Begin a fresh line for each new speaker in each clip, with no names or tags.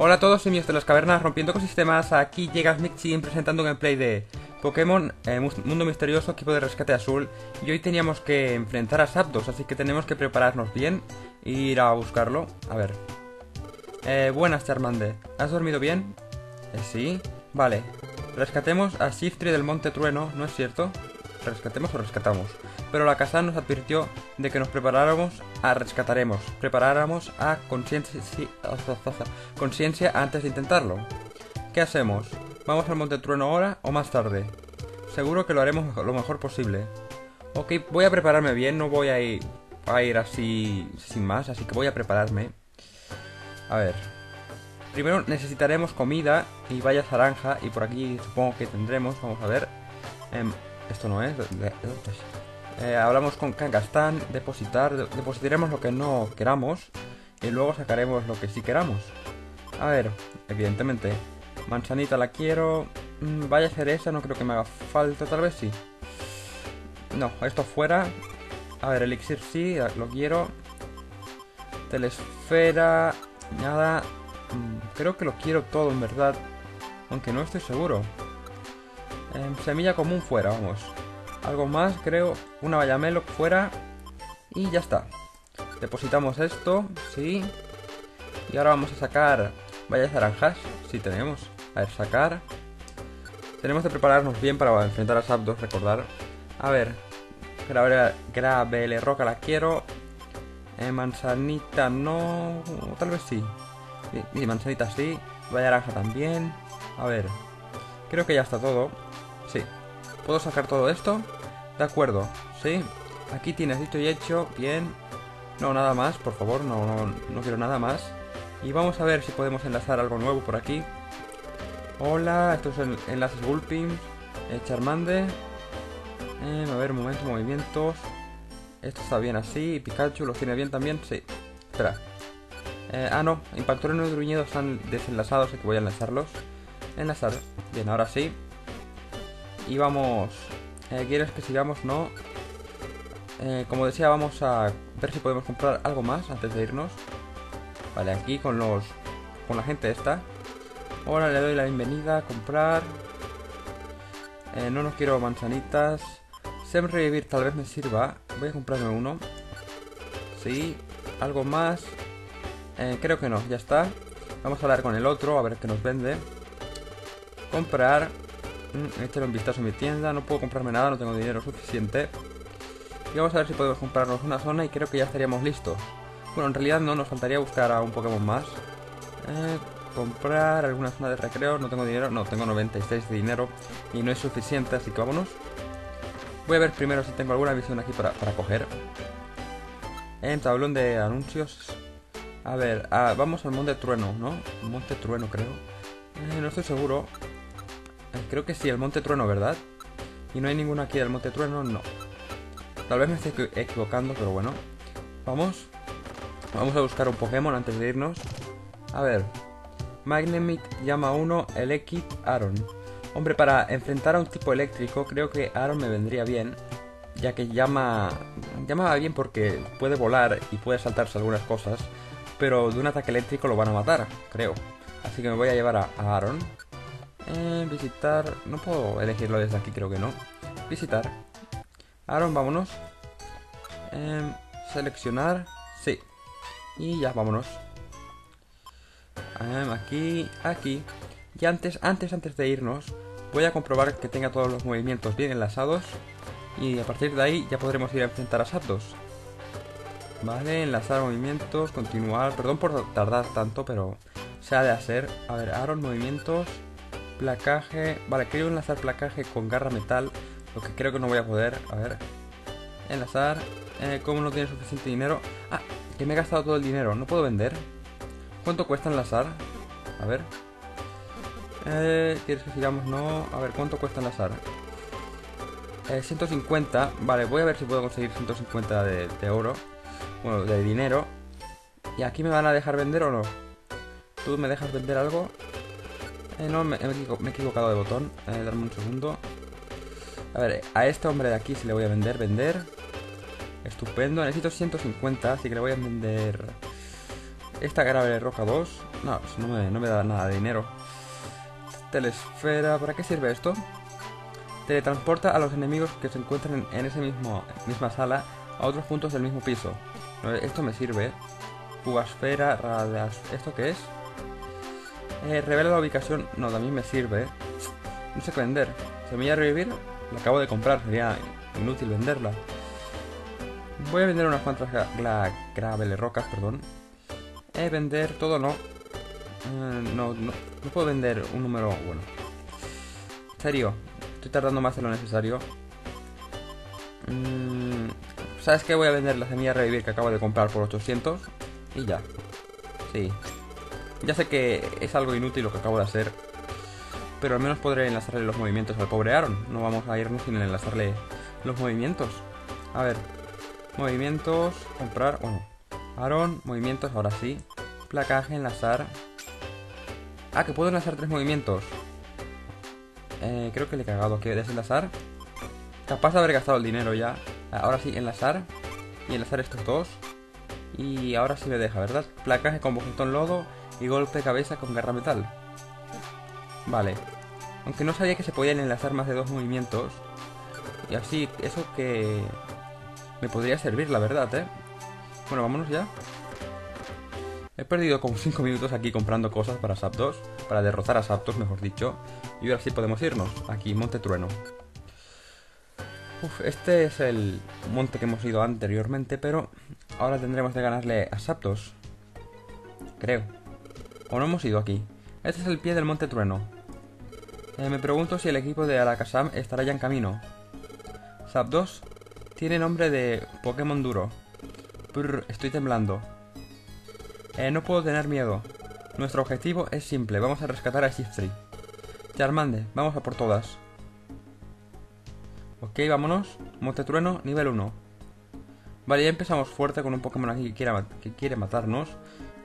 Hola a todos, simios de las cavernas rompiendo ecosistemas. Aquí llega Smixin presentando un gameplay de Pokémon eh, Mundo Misterioso, equipo de rescate azul. Y hoy teníamos que enfrentar a Zapdos, así que tenemos que prepararnos bien e ir a buscarlo. A ver. Eh, buenas, Charmander. ¿Has dormido bien? Eh, sí. Vale. Rescatemos a Shiftry del Monte Trueno, ¿no es cierto? ¿Rescatemos o rescatamos? Pero la casa nos advirtió de que nos preparáramos a rescataremos, preparáramos a conciencia antes de intentarlo. ¿Qué hacemos? ¿Vamos al Monte Trueno ahora o más tarde? Seguro que lo haremos lo mejor posible. Ok, voy a prepararme bien, no voy a ir, a ir así sin más, así que voy a prepararme. A ver. Primero necesitaremos comida y vallas naranja y por aquí supongo que tendremos, vamos a ver. Em, esto no es. Eh, hablamos con Kangastan, depositar, depositaremos lo que no queramos y luego sacaremos lo que sí queramos. A ver, evidentemente, manzanita la quiero. Mm, vaya cereza, no creo que me haga falta, tal vez sí. No, esto fuera. A ver, elixir sí, lo quiero. Telesfera, nada. Mm, creo que lo quiero todo en verdad, aunque no estoy seguro. Em, semilla común fuera, vamos. Algo más, creo. Una vallamelo fuera. Y ya está. Depositamos esto, sí. Y ahora vamos a sacar vallas naranjas. Sí tenemos. A ver, sacar. Tenemos que prepararnos bien para enfrentar a Zapdos, recordar. A ver. Gravel, roca la quiero. Eh, manzanita no. Tal vez sí. Y, manzanita sí. Valla naranja también. A ver. Creo que ya está todo. ¿Puedo sacar todo esto? De acuerdo, sí. Aquí tienes dicho y hecho. Bien. No, nada más, por favor. No, no, quiero nada más. Y vamos a ver si podemos enlazar algo nuevo por aquí. Hola, estos enlaces Gulping. Eh, Charmander. Eh, a ver, momento, movimientos. Esto está bien así. Pikachu lo tiene bien también. Sí. Espera. Eh, ah, no. Impactores no gruñidos están desenlazados. Así que voy a enlazarlos. Enlazar. Bien, ahora sí. Y vamos... Eh, ¿Quieres que sigamos? No. Eh, como decía, vamos a ver si podemos comprar algo más antes de irnos. Vale, aquí con los... Con la gente esta. Ahora le doy la bienvenida a comprar. Eh, no nos quiero manzanitas. Sem revivir tal vez me sirva. Voy a comprarme uno. Sí. Algo más. creo que no, ya está. Vamos a hablar con el otro, a ver qué nos vende. Comprar. Mm, un vistazo a mi tienda. No puedo comprarme nada, no tengo dinero suficiente. Y vamos a ver si podemos comprarnos una zona y creo que ya estaríamos listos. Bueno, en realidad no, nos faltaría buscar a un Pokémon más. Eh, comprar alguna zona de recreo. No tengo dinero, no, tengo 96 de dinero y no es suficiente, así que vámonos. Voy a ver primero si tengo alguna visión aquí para, para coger. En tablón de anuncios. A ver, ah, vamos al Monte Trueno, ¿no? Monte Trueno, creo. Eh, no estoy seguro. Creo que sí, el Monte Trueno, ¿verdad? Y no hay ninguno aquí del Monte Trueno, no. Tal vez me esté equivocando, pero bueno. Vamos. Vamos a buscar un Pokémon antes de irnos. A ver. Magnemite llama 1 Elekid Aaron. Hombre, para enfrentar a un tipo eléctrico, creo que Aaron me vendría bien. Ya que llama. Llama bien porque puede volar y puede saltarse algunas cosas. Pero de un ataque eléctrico lo van a matar, creo. Así que me voy a llevar a Aaron. Eh, visitar. No puedo elegirlo desde aquí, creo que no. Visitar. Aaron, vámonos. Eh, seleccionar. Sí. Y ya, vámonos. Eh, aquí, aquí. Y antes, antes, antes de irnos, voy a comprobar que tenga todos los movimientos bien enlazados. Y a partir de ahí ya podremos ir a enfrentar a Zapdos. Vale, enlazar movimientos, continuar. Perdón por tardar tanto, pero se ha de hacer. A ver, Aaron, movimientos. Placaje. Vale, quiero enlazar placaje con garra metal. Lo que creo que no voy a poder. A ver. Enlazar. Eh, ¿Cómo no tiene suficiente dinero? Ah, que me he gastado todo el dinero. ¿No puedo vender? ¿Cuánto cuesta enlazar? A ver. Eh, ¿Quieres que sigamos? No. A ver, ¿cuánto cuesta enlazar? Eh, 150. Vale, voy a ver si puedo conseguir 150 de, de oro. Bueno, de dinero. ¿Y aquí me van a dejar vender o no? ¿Tú me dejas vender algo? Eh, no, me, he equivocado de botón. Eh, darme un segundo. A ver, a este hombre de aquí si le voy a vender, vender. Estupendo. Necesito 150, así que le voy a vender... Esta grave roca 2. No, pues no me, da nada de dinero. Telesfera. ¿Para qué sirve esto? Teletransporta a los enemigos que se encuentran en esa misma sala a otros puntos del mismo piso. Esto me sirve. Fugasfera, radias... ¿Esto qué es? Eh, revela la ubicación. No, también me sirve. No sé qué vender. Semilla revivir. La acabo de comprar. Sería inútil venderla. Voy a vender unas cuantas gravel rocas, perdón. Eh, vender todo no. Eh, no, no. No puedo vender un número bueno. serio. Estoy tardando más de lo necesario. Mm, ¿Sabes qué? Voy a vender la semilla revivir que acabo de comprar por 800. Y ya. Sí. Ya sé que es algo inútil lo que acabo de hacer. Pero al menos podré enlazarle los movimientos al pobre Aaron. No vamos a irnos sin enlazarle los movimientos. A ver. Movimientos. Comprar. Bueno. Aaron. Movimientos. Ahora sí. Placaje. Enlazar. Ah, que puedo enlazar tres movimientos. Eh, creo que le he cagado. ¿Qué? ¿Desenlazar? Capaz de haber gastado el dinero ya. Ahora sí, enlazar. Y enlazar estos dos. Y ahora sí me deja, ¿verdad? Placaje con bofetón lodo y golpe de cabeza con garra metal. Vale. Aunque no sabía que se podían enlazar más de dos movimientos. Y así, eso que... Me podría servir, la verdad, ¿eh? Bueno, vámonos ya. He perdido como 5 minutos aquí comprando cosas para Zapdos. Para derrotar a Zapdos, mejor dicho. Y ahora sí podemos irnos. Aquí, Monte Trueno. Uf, este es el monte que hemos ido anteriormente, pero ahora tendremos que ganarle a Zapdos. Creo. ¿O no hemos ido aquí? Este es el pie del Monte Trueno. Eh, me pregunto si el equipo de Alakazam estará ya en camino. Zapdos tiene nombre de Pokémon duro. estoy temblando. Eh, no puedo tener miedo. Nuestro objetivo es simple, vamos a rescatar a Shiftry. Charmande, vamos a por todas. Ok, vámonos. Monte Trueno, nivel 1. Vale, ya empezamos fuerte con un Pokémon aquí que quiere, que quiere matarnos.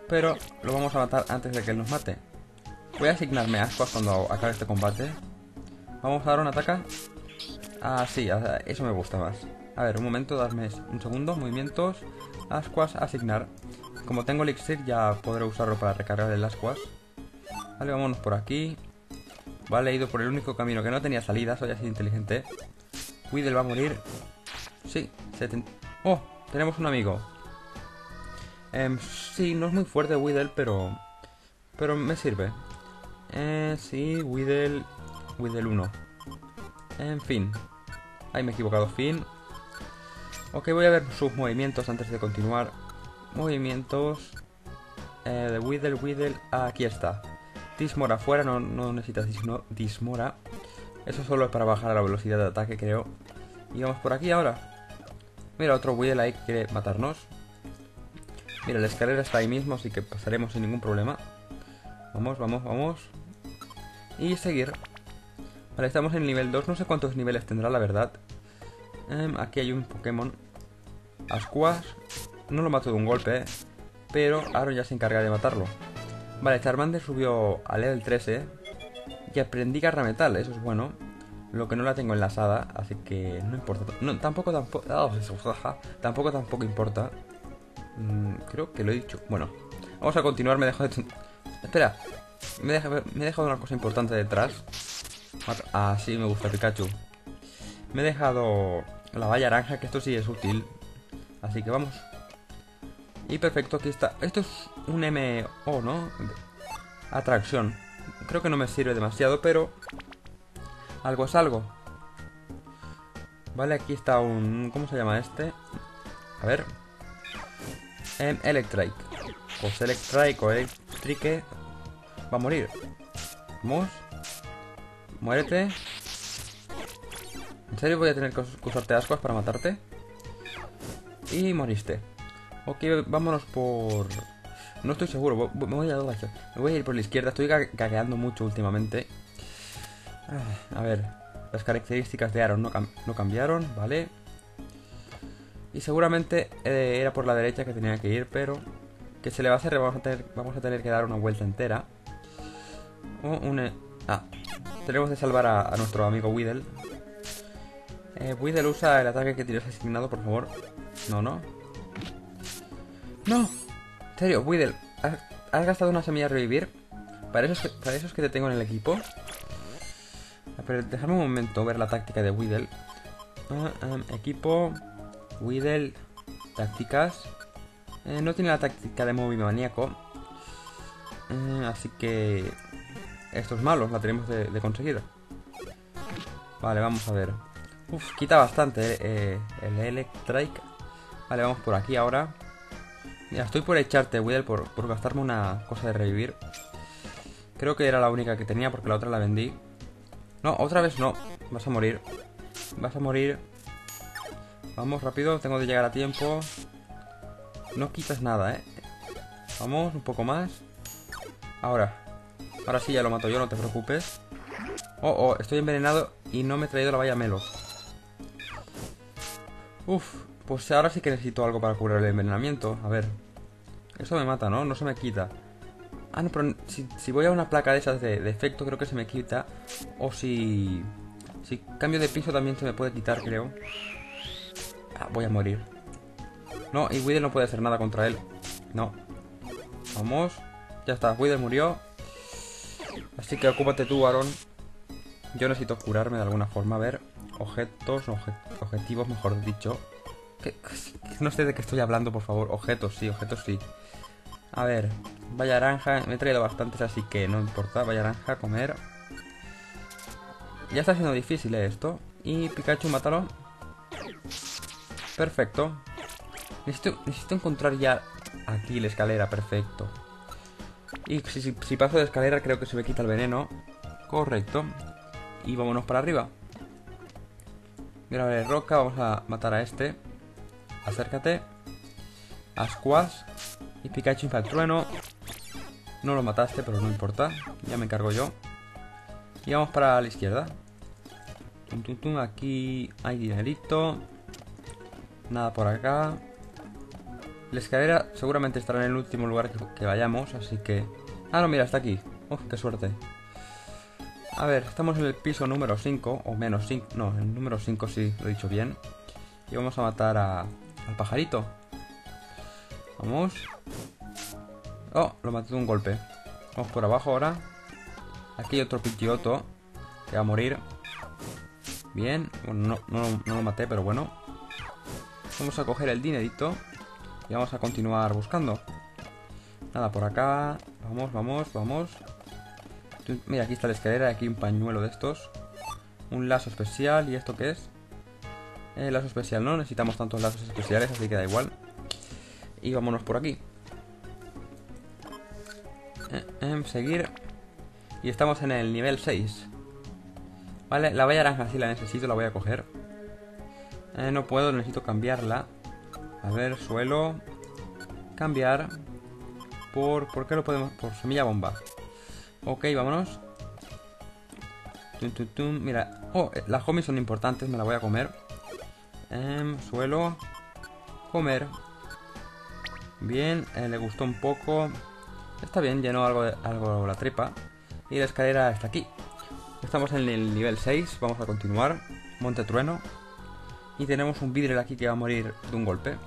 Pero lo vamos a matar antes de que él nos mate. Voy a asignarme ascuas cuando acabe este combate. Vamos a dar un ataque. Ah, sí, eso me gusta más. A ver, un momento, darme un segundo. Movimientos, ascuas, asignar. Como tengo elixir ya podré usarlo para recargar el ascuas. Vale, vámonos por aquí. Vale, he ido por el único camino que no tenía salida, soy así inteligente. Weedle va a morir. Sí, ¡Oh! Tenemos un amigo. Eh, sí, no es muy fuerte Weedle, pero... Pero me sirve. Eh, sí, Weedle... Weedle 1. En fin. Ahí me he equivocado, fin. Ok, voy a ver sus movimientos antes de continuar. Movimientos... Eh, de Weedle, Weedle... Ah, aquí está. Dismora fuera, no, no necesitas Dismora. Eso solo es para bajar la velocidad de ataque, creo. Y vamos por aquí ahora. Mira, otro Weedle ahí que quiere matarnos. Mira, la escalera está ahí mismo, así que pasaremos sin ningún problema. Vamos, vamos, vamos. Y seguir. Vale, estamos en el nivel 2. No sé cuántos niveles tendrá, la verdad. Em, aquí hay un Pokémon. Ascuas. No lo mato de un golpe, eh. Pero Aaron ya se encarga de matarlo. Vale, Charmander subió a level 13. Y aprendí Garra Metal, eso es bueno. Lo que no la tengo enlazada, así que no importa. No, tampoco, tampoco... Oh, tampoco, tampoco importa. Mm, creo que lo he dicho. Bueno, vamos a continuar. Me dejo de... Espera, me he dejado una cosa importante detrás. Ah, sí, me gusta Pikachu. Me he dejado la valla naranja, que esto sí es útil. Así que vamos. Y perfecto, aquí está. Esto es un MO, ¿no? Atracción. Creo que no me sirve demasiado, pero... Algo es algo. Vale, aquí está un... ¿Cómo se llama este? A ver. En Electrike. Pues Electrike o Electrique va a morir. Vamos. Muérete. ¿En serio voy a tener que usarte ascuas para matarte? Y moriste. Ok, vámonos por... No estoy seguro, me voy a, me voy a ir por la izquierda. Estoy cagueando mucho últimamente. Ah, a ver, las características de Aaron no, cambiaron, ¿vale? Y seguramente eh, era por la derecha que tenía que ir, pero... Que se le va a hacer? Vamos a tener, vamos a tener que dar una vuelta entera. Un... Ah, tenemos que salvar a, nuestro amigo Weedle. Eh, usa el ataque que tienes asignado, por favor. No, no. ¡No! En serio, Weedle. has, gastado una semilla de revivir. Para eso, es que, para eso es que te tengo en el equipo. Pero déjame un momento ver la táctica de Weedle. Ah, ah, equipo. Weedle. Tácticas. Eh, no tiene la táctica de móvil maníaco. Eh, así que... Esto es malo, la tenemos de, conseguir. Vale, vamos a ver. Uf, quita bastante eh, el Electric. Vale, vamos por aquí ahora. Mira, estoy por echarte, Weedle, por, por gastarme una cosa de revivir. Creo que era la única que tenía porque la otra la vendí. No, otra vez no. Vas a morir. Vas a morir. Vamos, rápido. Tengo de llegar a tiempo. No quitas nada, ¿eh? Vamos, un poco más. Ahora. Ahora sí ya lo mato yo, no te preocupes. Oh, oh, estoy envenenado y no me he traído la valla melo. Uf, pues ahora sí que necesito algo para curar el envenenamiento. A ver. Eso me mata, ¿no? No se me quita. Ah, no, pero si, voy a una placa de esas de, efecto creo que se me quita. O si... Si cambio de piso también se me puede quitar, creo. Ah, voy a morir. No, y Wither no puede hacer nada contra él. No. Vamos. Ya está, Wither murió. Así que ocúpate tú, Aaron. Yo necesito curarme de alguna forma. A ver, objetos, objetivos, mejor dicho. No sé de qué estoy hablando, por favor. Objetos, sí, objetos, sí. A ver, vaya naranja. Me he traído bastantes, así que no importa. Vaya naranja, comer. Ya está siendo difícil eh, esto. Y Pikachu, mátalo. Perfecto. Necesito, encontrar ya aquí la escalera, perfecto. Y si, paso de escalera creo que se me quita el veneno. Correcto. Y vámonos para arriba. Mira, roca, vamos a matar a este. Acércate. Ascuas. Y Pikachu infla el trueno. No lo mataste, pero no importa. Ya me encargo yo. Y vamos para la izquierda. Aquí hay dinerito. Nada por acá. La escalera seguramente estará en el último lugar que, vayamos, así que... Ah, no, mira, está aquí. Uf, qué suerte. A ver, estamos en el piso número 5, o menos 5, no, el número 5 sí, lo he dicho bien. Y vamos a matar a, al pajarito. Vamos. Oh, lo maté de un golpe. Vamos por abajo ahora. Aquí hay otro pichioto que va a morir. Bien, bueno, no, no, no lo maté, pero bueno. Vamos a coger el dinerito. Y vamos a continuar buscando. Nada, por acá. Vamos, vamos, vamos. Mira, aquí está la escalera, aquí un pañuelo de estos. Un lazo especial. ¿Y esto qué es? El eh, lazo especial, no necesitamos tantos lazos especiales, así que da igual. Y vámonos por aquí. Eh, em, seguir. Y estamos en el nivel 6. Vale, la valla naranja sí la necesito, la voy a coger. Eh, no puedo, necesito cambiarla. A ver, suelo. Cambiar. Por... ¿Por qué lo podemos...? Por semilla bomba. Ok, vámonos. Mira. Oh, eh, las homies son importantes, me la voy a comer. Em, suelo. Comer. Bien, eh, le gustó un poco. Está bien, llenó algo, algo la tripa. Y la escalera está aquí. Estamos en el nivel 6, vamos a continuar. Monte Trueno. Y tenemos un vidrio aquí que va a morir de un golpe.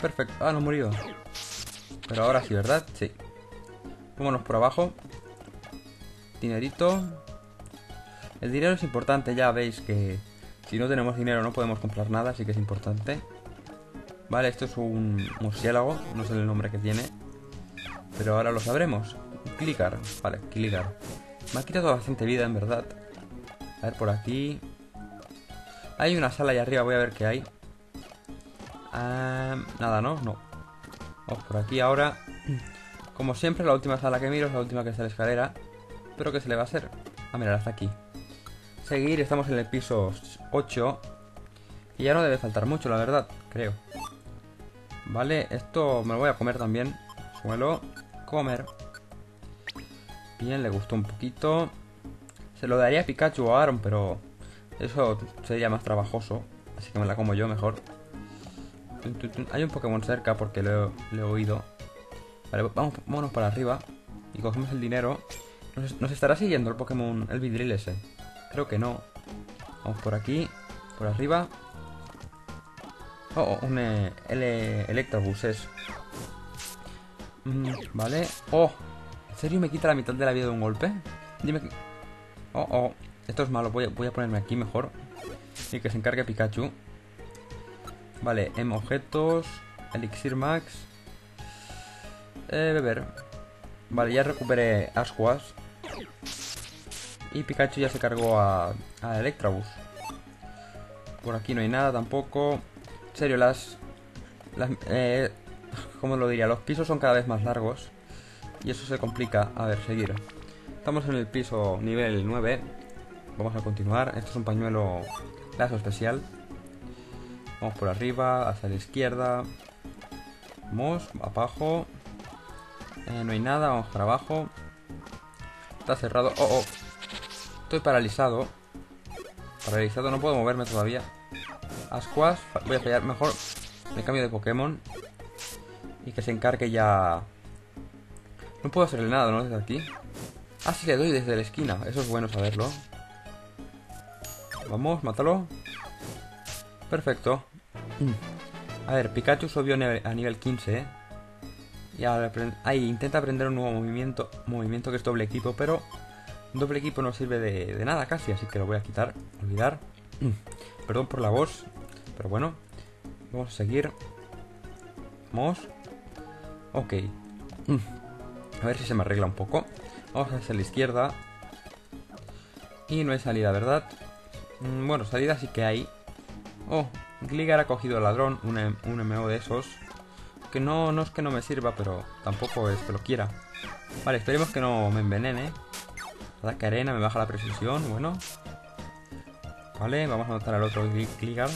Perfecto. Ah, no murió. Pero ahora sí, ¿verdad? Sí. Vámonos por abajo. Dinerito. El dinero es importante, ya veis que si no tenemos dinero no podemos comprar nada, así que es importante. Vale, esto es un murciélago, no sé el nombre que tiene. Pero ahora lo sabremos. Clicar, vale, clicar. Me ha quitado bastante vida, en verdad. A ver, por aquí. Hay una sala ahí arriba, voy a ver qué hay. Ah, nada, ¿no? No. Vamos por aquí ahora. Como siempre, la última sala que miro es la última que está la escalera. Pero ¿qué se le va a hacer? Ah, mira, hasta aquí. Seguir, estamos en el piso 8. Y ya no debe faltar mucho, la verdad, creo. Vale, esto me lo voy a comer también. Suelo comer. Bien, le gustó un poquito. Se lo daría a Pikachu o a Aaron, pero eso sería más trabajoso. Así que me la como yo mejor. Hay un Pokémon cerca porque lo, he oído. Vale, vamos, vámonos para arriba. Y cogemos el dinero. ¿Nos, estará siguiendo el Pokémon, el vidril ese? Creo que no. Vamos por aquí. Por arriba. Oh, oh un eh, Electrobus es. Mm, vale. ¡Oh! ¿En serio me quita la mitad de la vida de un golpe? Dime que... Oh, oh. Esto es malo. Voy a, ponerme aquí mejor. Y que se encargue Pikachu. Vale, en objetos. Elixir Max. Eh, beber. Vale, ya recuperé Ascuas. Y Pikachu ya se cargó a, a Electrabus. Por aquí no hay nada tampoco. En serio, las... las eh, ¿Cómo lo diría? Los pisos son cada vez más largos. Y eso se complica. A ver, seguir. Estamos en el piso nivel 9. Vamos a continuar. Esto es un pañuelo lazo especial. Vamos por arriba, hacia la izquierda. Vamos, abajo. Eh, no hay nada, vamos para abajo. Está cerrado. Oh, oh. Estoy paralizado. Paralizado, no puedo moverme todavía. Ascuas, voy a fallar. Mejor me cambio de Pokémon. Y que se encargue ya... No puedo hacerle nada, ¿no? Desde aquí. Ah, sí, le doy desde la esquina. Eso es bueno saberlo. Vamos, mátalo. Perfecto. A ver, Pikachu subió a nivel 15, ¿eh? Y ahí intenta aprender un nuevo movimiento, movimiento que es doble equipo, pero doble equipo no sirve de, nada casi, así que lo voy a quitar, olvidar. Perdón por la voz, pero bueno. Vamos a seguir. Vamos. Ok. A ver si se me arregla un poco. Vamos hacia la izquierda. Y no hay salida, ¿verdad? Mm, bueno, salida sí que hay. Oh, Gligar ha cogido al ladrón, un, un MO de esos. Que no, no es que no me sirva, pero tampoco es que lo quiera. Vale, esperemos que no me envenene. Ataque arena, me baja la precisión, bueno. Vale, vamos a matar al otro Gligar.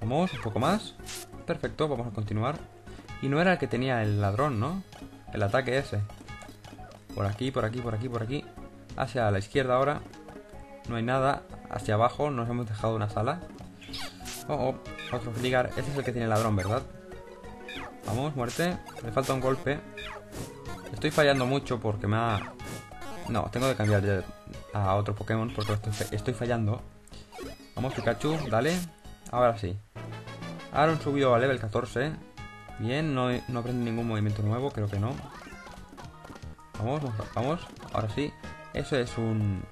Vamos, un poco más. Perfecto, vamos a continuar. Y no era el que tenía el ladrón, ¿no? El ataque ese. Por aquí, por aquí, por aquí, por aquí. Hacia la izquierda ahora. No hay nada. Hacia abajo nos hemos dejado una sala. Oh, oh, otro Gligar. Ese es el que tiene el ladrón, ¿verdad? Vamos, muerte. Le falta un golpe. Estoy fallando mucho porque me ha... No, tengo que cambiar a otro Pokémon porque estoy, estoy fallando. Vamos, Pikachu, dale. Ahora sí. Aaron subió a level 14. Bien, no, no aprende ningún movimiento nuevo, creo que no. Vamos, vamos. Ahora sí. Eso es un...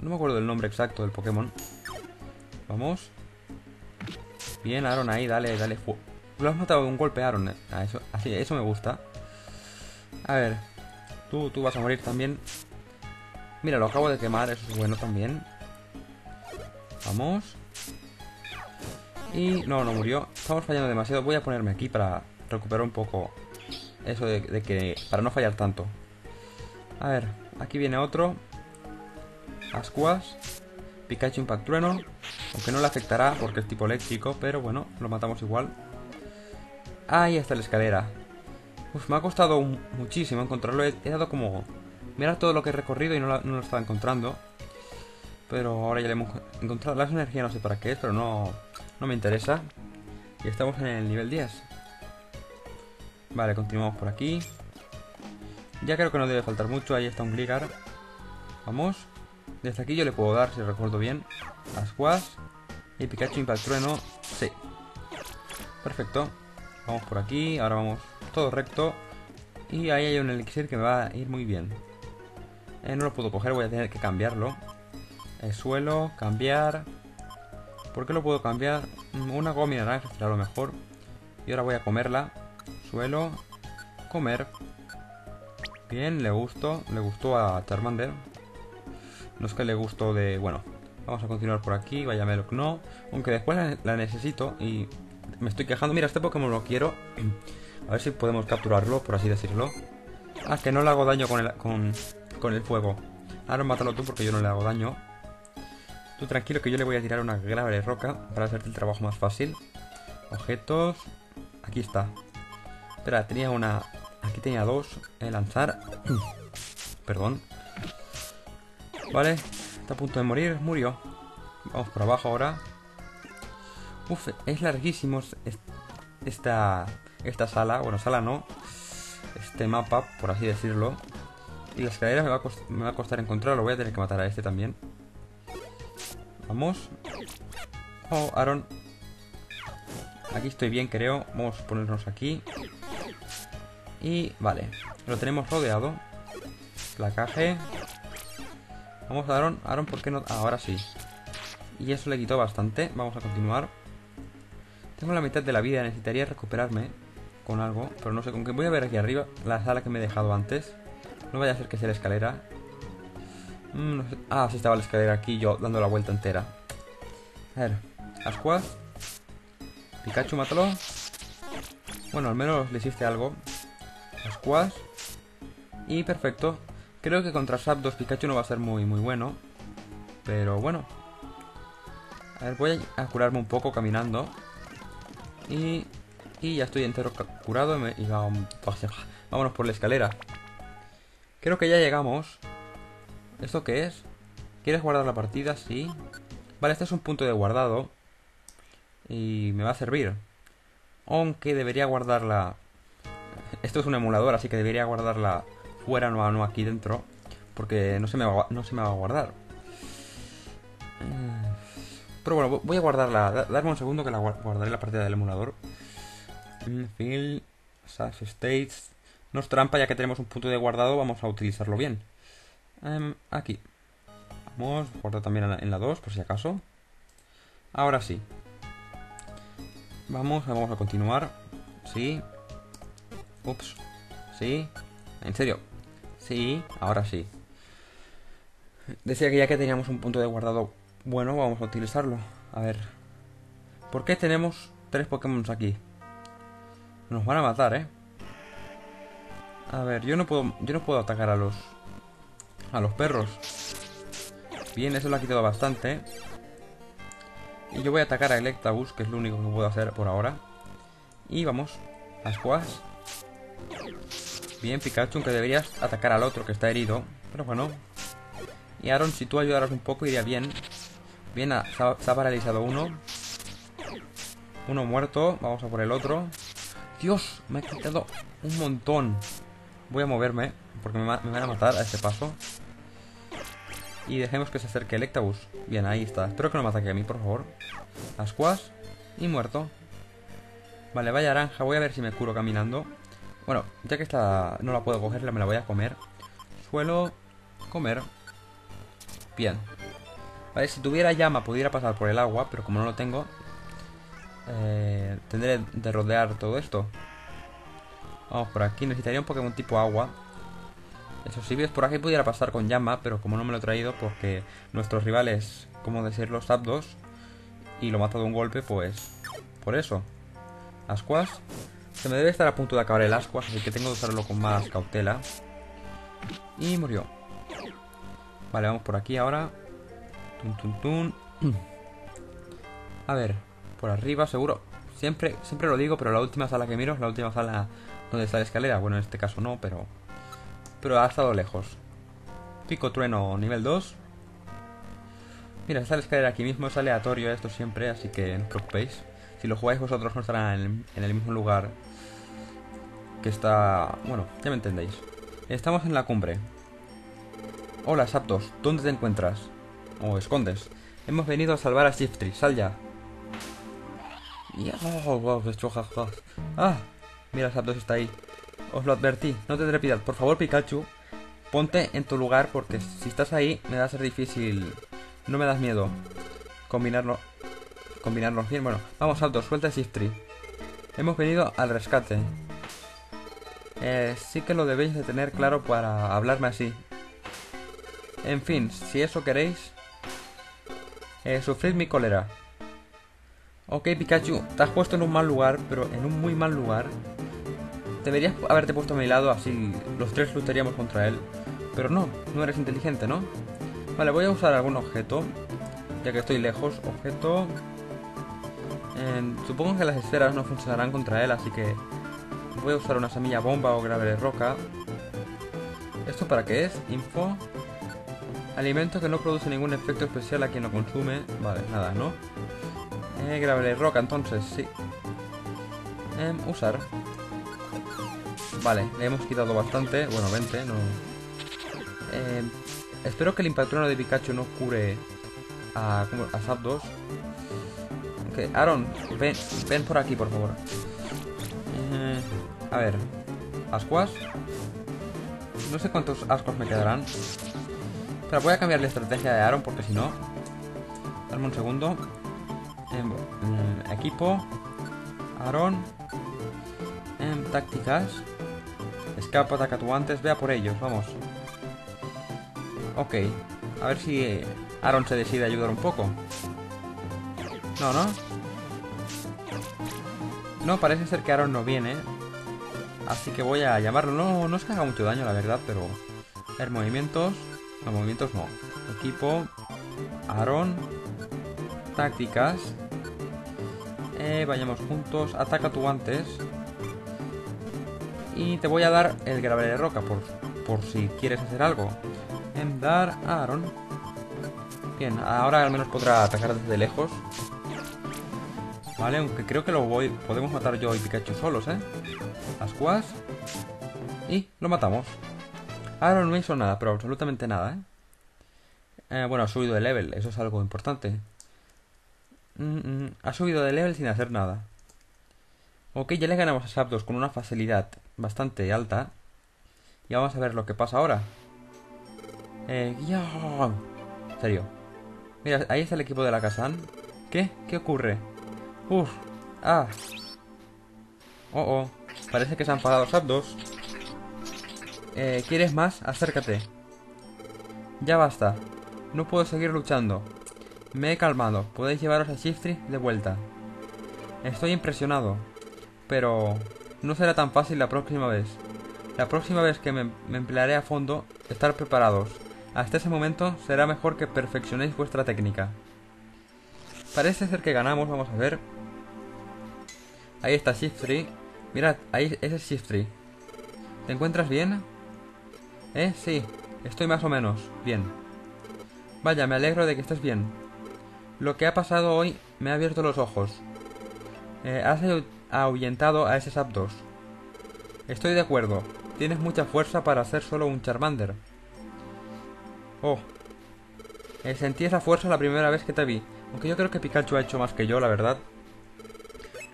No me acuerdo del nombre exacto del Pokémon. Vamos. Bien, Aaron, ahí, dale, dale. Lo has matado de un golpe, Aaron. Eh. Ah, eso, así, eso me gusta. A ver. Tú, tú vas a morir también. Mira, lo acabo de quemar, eso es bueno también. Vamos. Y no, no murió. Estamos fallando demasiado. Voy a ponerme aquí para recuperar un poco eso de, de que... Para no fallar tanto. A ver, aquí viene otro. Ascuas. Pikachu Impact Trueno. Aunque no le afectará porque es tipo eléctrico, pero bueno, lo matamos igual. Ahí está la escalera. Uf, me ha costado muchísimo encontrarlo. He, dado como... Mirar todo lo que he recorrido y no, lo estaba encontrando. Pero ahora ya le hemos encontrado. Las energías no sé para qué es, pero no, no me interesa. Y estamos en el nivel 10. Vale, continuamos por aquí. Ya creo que no debe faltar mucho. Ahí está un Gligar. Vamos. Desde aquí yo le puedo dar, si recuerdo bien. A. Y Pikachu Impact Trueno. Sí. Perfecto. Vamos por aquí. Ahora vamos todo recto. Y ahí hay un elixir que me va a ir muy bien. Eh, no lo puedo coger, voy a tener que cambiarlo. El suelo, cambiar. ¿Por qué lo puedo cambiar? Mm, una goma naranja será lo mejor. Y ahora voy a comerla. Suelo, comer. Bien, le gustó. Le gustó a Charmander. No es que le gustó de... Bueno, vamos a continuar por aquí. Vaya Meloc no. Aunque después la, necesito y me estoy quejando. Mira, este Pokémon lo quiero. A ver si podemos capturarlo, por así decirlo. Ah, que no le hago daño con el, con, con el fuego. Ahora mátalo tú porque yo no le hago daño. Tú tranquilo que yo le voy a tirar una grave roca para hacerte el trabajo más fácil. Objetos. Aquí está. Espera, tenía una... Aquí tenía dos. El lanzar. Perdón. Vale, está a punto de morir, murió. Vamos por abajo ahora. Uf, es larguísimo esta, esta sala. Bueno, sala no. Este mapa, por así decirlo. Y la escalera me va, a me va a costar encontrarlo. Voy a tener que matar a este también. Vamos. Oh, Aaron. Aquí estoy bien, creo. Vamos a ponernos aquí. Y vale, lo tenemos rodeado. Placaje. Vamos a Aaron. Aaron, ¿por qué no? ahora sí. Y eso le quitó bastante. Vamos a continuar. Tengo la mitad de la vida. Necesitaría recuperarme con algo. Pero no sé con qué. Voy a ver aquí arriba la sala que me he dejado antes. No vaya a ser que sea la escalera. Mm, ah, sí estaba la escalera aquí yo dando la vuelta entera. A ver. Ascuas. Pikachu, mátalo. Bueno, al menos le hiciste algo. Ascuas. Y perfecto. Creo que contra Zapdos Pikachu no va a ser muy, muy bueno. Pero bueno. A ver, voy a curarme un poco caminando. Y, y ya estoy entero curado. Y, vámonos por la escalera. Creo que ya llegamos. ¿Esto qué es? ¿Quieres guardar la partida? Sí. Vale, este es un punto de guardado. Y me va a servir. Aunque debería guardarla... Esto es un emulador, así que debería guardarla fuera, no, no aquí dentro. Porque no se me va, no se me va a guardar. Eh, pero bueno, voy a guardarla. Darme un segundo que la guardaré la partida del emulador. Field, Sash States. No es trampa, ya que tenemos un punto de guardado, vamos a utilizarlo bien. Em, aquí. Vamos, guardar también en la 2, por si acaso. Ahora sí. Vamos, vamos a continuar. Sí. Ups. Sí. ¿En serio? Sí, ahora sí. Decía que ya que teníamos un punto de guardado bueno, vamos a utilizarlo. A ver. ¿Por qué tenemos tres Pokémon aquí? Nos van a matar, ¿eh? A ver, yo no puedo, yo no puedo atacar a los a los perros. Bien, eso lo ha quitado bastante. Y yo voy a atacar a Electabuzz, que es lo único que puedo hacer por ahora. Y vamos, Ascuas. Bien, Pikachu, aunque deberías atacar al otro que está herido. Pero bueno. Y Aaron, si tú ayudaras un poco, iría bien. Bien, se ha, paralizado uno. Uno muerto. Vamos a por el otro. Dios, me ha quitado un montón. Voy a moverme, porque me, van a matar a este paso. Y dejemos que se acerque Electabuzz. Bien, ahí está. Espero que no me ataque a mí, por favor. Ascuas. Y muerto. Vale, vaya naranja. Voy a ver si me curo caminando. Bueno, ya que esta no la puedo coger, me la voy a comer. Suelo comer. Bien. Vale, si tuviera llama pudiera pasar por el agua, pero como no lo tengo, eh, tendré de rodear todo esto. Vamos por aquí. Necesitaría un Pokémon tipo agua. Eso sí, por aquí pudiera pasar con llama, pero como no me lo he traído porque nuestros rivales, como decir, los Zapdos, y lo mata de un golpe, pues por eso. Ascuas. Se me debe estar a punto de acabar el Ascuas, así que tengo que usarlo con más cautela. Y murió. Vale, vamos por aquí ahora. Tun, tun, tun. A ver, por arriba seguro. Siempre, siempre lo digo, pero la última sala que miro es la última sala donde está la escalera. Bueno, en este caso no, pero pero ha estado lejos. Pico trueno nivel 2. Mira, está la escalera aquí mismo, es aleatorio esto siempre, así que no os preocupéis. Si lo jugáis vosotros no estará en el, mismo lugar que está... Bueno, ya me entendéis. Estamos en la cumbre. Hola, Saptos, ¿dónde te encuentras? O escondes. Hemos venido a salvar a Shiftry, sal ya. Ah, mira, Sapdos está ahí. Os lo advertí, no tendré piedad. Por favor, Pikachu, ponte en tu lugar porque si estás ahí me va a ser difícil. No me das miedo. Combinarlo. Combinarlos bien. Bueno, vamos, Alto, suelta Shiftry. Hemos venido al rescate. Eh, sí que lo debéis de tener claro para hablarme así. En fin, si eso queréis... Eh, sufrid mi cólera. Ok, Pikachu, te has puesto en un mal lugar, pero en un muy mal lugar. Deberías haberte puesto a mi lado, así los tres lucharíamos contra él. Pero no, no eres inteligente, ¿no? Vale, voy a usar algún objeto, ya que estoy lejos. Objeto... supongo que las esferas no funcionarán contra él, así que voy a usar una semilla bomba o grave de roca. ¿Esto para qué es? Info. Alimento que no produce ningún efecto especial a quien lo consume. Vale, nada, ¿no? Eh, grave de roca, entonces, sí. Eh, usar. Vale, le hemos quitado bastante. Bueno, 20, no... Eh, espero que el impactrueno de Pikachu no cure a, a Zapdos. Aaron, ven, ven por aquí, por favor. Eh, a ver. ¿Ascuas? No sé cuántos ascos me quedarán. Pero voy a cambiar la estrategia de Aaron porque si no... Dame un segundo. Em, mm, equipo. Aaron. En tácticas. Escapa, ataca tú antes. Vea por ellos, vamos. Ok. A ver si Aaron se decide ayudar un poco. No, ¿no? No, parece ser que Aaron no viene. Así que voy a llamarlo. No, no es que haga mucho daño, la verdad, pero... A ver, movimientos. No, movimientos no. Equipo. Aaron. Tácticas. Eh, vayamos juntos. Ataca tú antes. Y te voy a dar el grave de roca por, por si quieres hacer algo. En dar a Aaron. Bien, ahora al menos podrá atacar desde lejos. Vale, aunque creo que lo voy, podemos matar yo y Pikachu solos, ¿eh? Ascuas. Y lo matamos. Ahora no hizo nada, pero absolutamente nada, ¿eh? ¿eh? bueno, ha subido de level, eso es algo importante. Mm, mm, ha subido de level sin hacer nada. Ok, ya le ganamos a Zapdos con una facilidad bastante alta. Y vamos a ver lo que pasa ahora. Eh, ya. En serio. Mira, ahí está el equipo de la Kazan. ¿Qué? ¿Qué ocurre? Uf. Ah. Oh, oh. Parece que se han enfadado Zapdos. Eh, ¿quieres más? Acércate. Ya basta. No puedo seguir luchando. Me he calmado. Podéis llevaros a Shiftry de vuelta. Estoy impresionado. Pero no será tan fácil la próxima vez. La próxima vez que me, me emplearé a fondo, estar preparados. Hasta ese momento será mejor que perfeccionéis vuestra técnica. Parece ser que ganamos, vamos a ver. Ahí está Shift Tree. Mirad, ahí es Shift Tree. ¿Te encuentras bien? ¿Eh? Sí, estoy más o menos bien. Vaya, me alegro de que estés bien. Lo que ha pasado hoy me ha abierto los ojos. Eh, has ahuyentado a ese Zapdos. Estoy de acuerdo. Tienes mucha fuerza para ser solo un Charmander. Oh. Eh, sentí esa fuerza la primera vez que te vi. Aunque yo creo que Pikachu ha hecho más que yo, la verdad.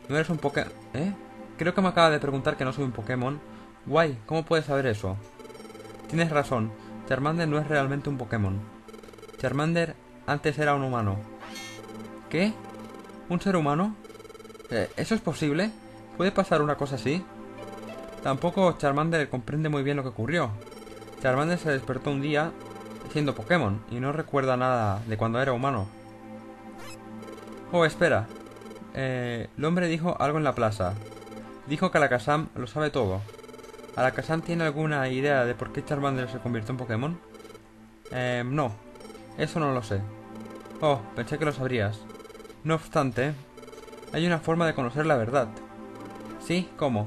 No eres un Pokémon... ¿Eh? Creo que me acaba de preguntar que no soy un Pokémon. Guay, ¿cómo puedes saber eso? Tienes razón. Charmander no es realmente un Pokémon. Charmander antes era un humano. ¿Qué? ¿Un ser humano? Eh, ¿Eso es posible? ¿Puede pasar una cosa así? Tampoco Charmander comprende muy bien lo que ocurrió. Charmander se despertó un día siendo Pokémon y no recuerda nada de cuando era humano. Oh, espera. Eh, el hombre dijo algo en la plaza. Dijo que Alakazam lo sabe todo. ¿Alakazam tiene alguna idea de por qué Charmander se convirtió en Pokémon? Eh, no. Eso no lo sé. Oh, pensé que lo sabrías. No obstante, hay una forma de conocer la verdad. ¿Sí? ¿Cómo?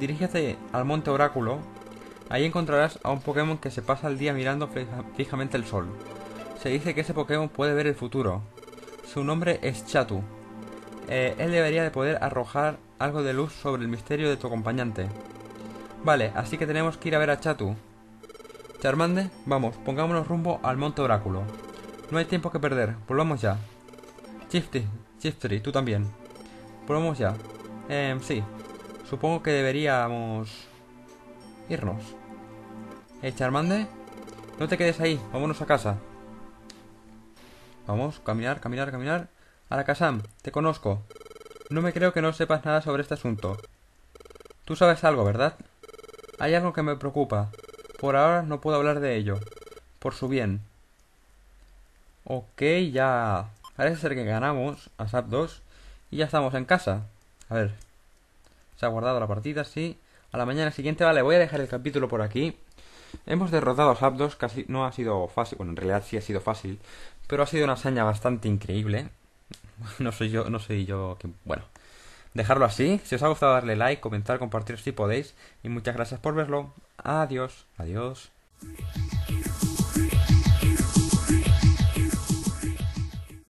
Dirígete al Monte Oráculo. Ahí encontrarás a un Pokémon que se pasa el día mirando fijamente el sol. Se dice que ese Pokémon puede ver el futuro. Su nombre es Chatu. Eh, él debería de poder arrojar algo de luz sobre el misterio de tu acompañante. Vale, así que tenemos que ir a ver a Chatu. Charmande, vamos, pongámonos rumbo al Monte Oráculo. No hay tiempo que perder, volvamos ya. Chifty, Chiftry, tú también. Volvamos ya. Eh, sí. Supongo que deberíamos... irnos. Eh, Charmande, no te quedes ahí, vámonos a casa. Vamos, caminar, caminar, caminar. Arakasam, te conozco. No me creo que no sepas nada sobre este asunto. Tú sabes algo, ¿verdad? Hay algo que me preocupa. Por ahora no puedo hablar de ello. Por su bien. Ok, ya... Parece ser que ganamos a SAP 2 y ya estamos en casa. A ver. Se ha guardado la partida, sí. A la mañana siguiente, vale, voy a dejar el capítulo por aquí. Hemos derrotado a SAP 2, casi no ha sido fácil. Bueno, en realidad sí ha sido fácil. Pero ha sido una hazaña bastante increíble. No soy yo, no soy yo que... Bueno, dejarlo así. Si os ha gustado darle like, comentar, compartir si podéis. Y muchas gracias por verlo. Adiós. Adiós.